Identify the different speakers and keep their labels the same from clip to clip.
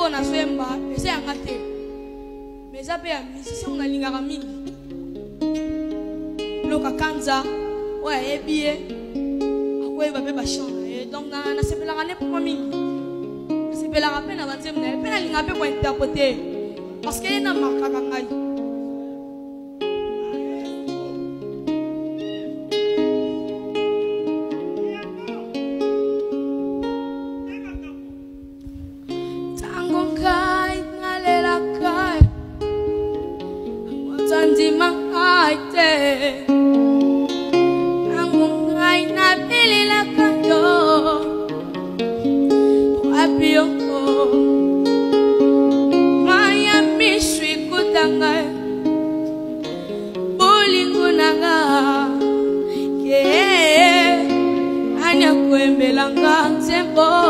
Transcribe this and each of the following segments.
Speaker 1: oyo nazoyemba eza yanga te ma eza mpe ya misisi oyo nalingaka mingi loka kanza oyo ayebi ye akoyeba mpe bachan na ye donc nasepelaka ne mpoma mingi nasepelaka mpe na banzembe na ye mpe nalingaka mpe kointerprete parce que ye namakaka ngai ndima ate nangu ngai nabililaka yo wapi yo ngai ya miso ekuta ngai bolingo na nga ke ani akoyembelanga nzembo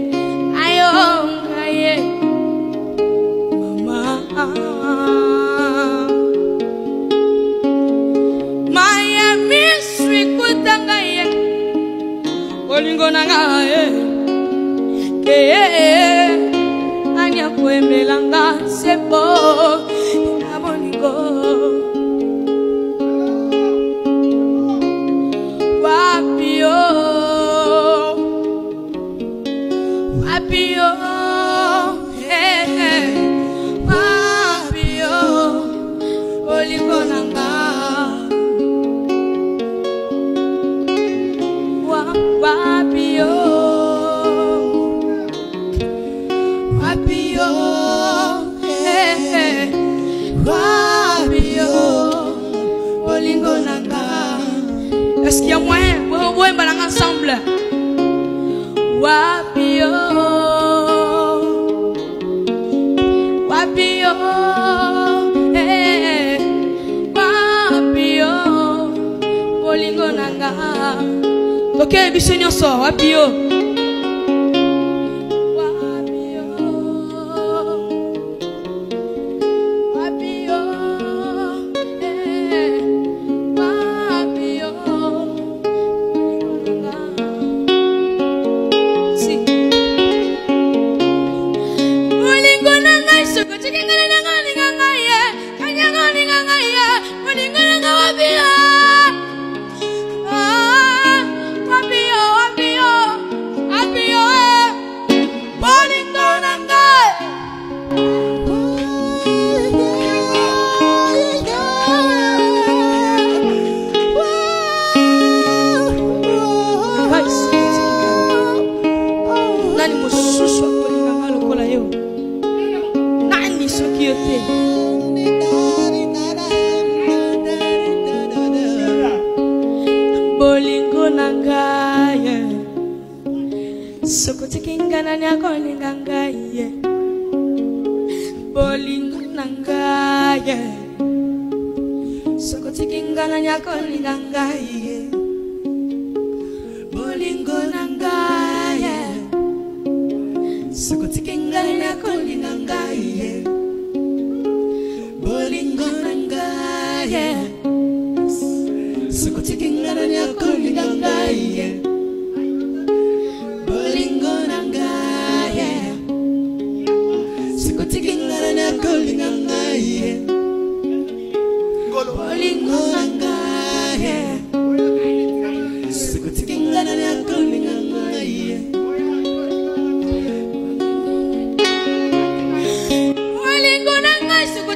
Speaker 1: olingona ngaye angiyakuhembelanga sebo abolingo wapio wapio ensemble. Wapio. Wapio. Hey, eh, wapio. Bolingo nanga. Okay, biso nyonso, wapio. kolinga nani akolinga ngai ye bolingo na ngai ye sokotiki nga nani akolinga ngai ye bolingo na ngai ye sokotiki nga nani akolinga ngai ye bolingo na ngai ye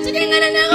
Speaker 1: Sige nga na na